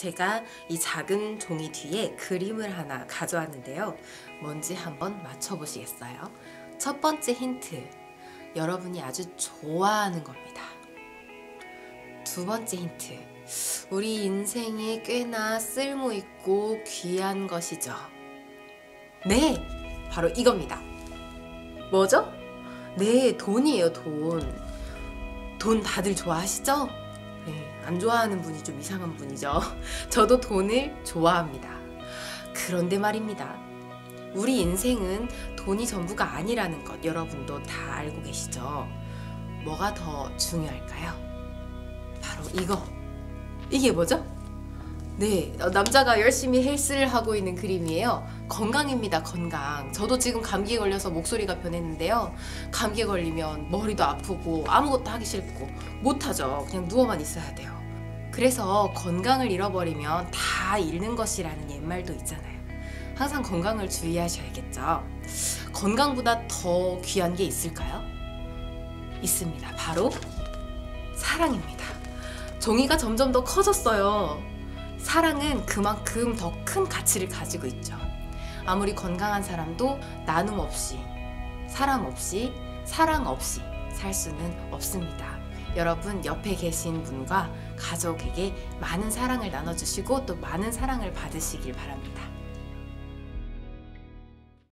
제가 이 작은 종이 뒤에 그림을 하나 가져왔는데요. 뭔지 한번 맞춰보시겠어요? 첫 번째 힌트. 여러분이 아주 좋아하는 겁니다. 두 번째 힌트. 우리 인생에 꽤나 쓸모있고 귀한 것이죠. 네! 바로 이겁니다. 뭐죠? 네, 돈이에요, 돈. 돈 다들 좋아하시죠? 네, 안 좋아하는 분이 좀 이상한 분이죠. 저도 돈을 좋아합니다. 그런데 말입니다. 우리 인생은 돈이 전부가 아니라는 것 여러분도 다 알고 계시죠? 뭐가 더 중요할까요? 바로 이거. 이게 뭐죠? 네, 어, 남자가 열심히 헬스를 하고 있는 그림이에요. 건강입니다, 건강. 저도 지금 감기에 걸려서 목소리가 변했는데요. 감기에 걸리면 머리도 아프고 아무것도 하기 싫고 못하죠. 그냥 누워만 있어야 돼요. 그래서 건강을 잃어버리면 다 잃는 것이라는 옛말도 있잖아요. 항상 건강을 주의하셔야겠죠. 건강보다 더 귀한 게 있을까요? 있습니다. 바로 사랑입니다. 종이가 점점 더 커졌어요. 사랑은 그만큼 더 큰 가치를 가지고 있죠. 아무리 건강한 사람도 나눔 없이, 사람 없이, 사랑 없이 살 수는 없습니다. 여러분 옆에 계신 분과 가족에게 많은 사랑을 나눠주시고 또 많은 사랑을 받으시길 바랍니다.